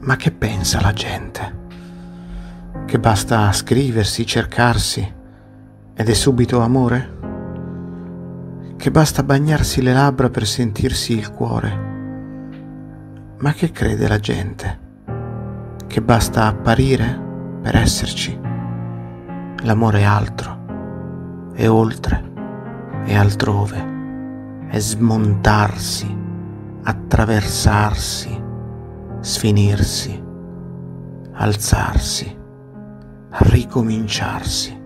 Ma che pensa la gente? Che basta scriversi, cercarsi ed è subito amore? Che basta bagnarsi le labbra per sentirsi il cuore? Ma che crede la gente? Che basta apparire per esserci? L'amore è altro, è oltre, è altrove, è smontarsi, attraversarsi, sfinirsi, alzarsi, ricominciarsi.